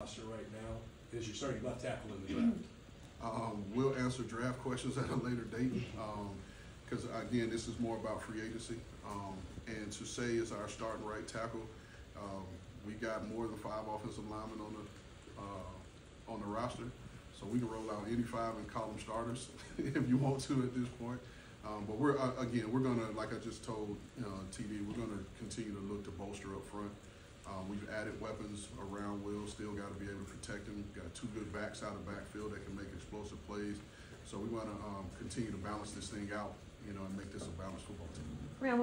roster right now is your starting left tackle in the draft? Um, we'll answer draft questions at a later date, um, cause again, this is more about free agency. Um, and to say is our starting right tackle, um, we got more than five offensive linemen on the, uh, on the roster. So we can roll out any five and call them starters if you want to at this point. Um, but we're, uh, again, we're gonna, like I just told, uh, TD, we're gonna continue to look to bolster up front. Uh, we've added weapons around Will, still gotta be able to protect him. Got two good backs out of backfield that can make explosive plays. So we wanna, um, continue to balance this thing out, you know, and make this a balanced football team. Want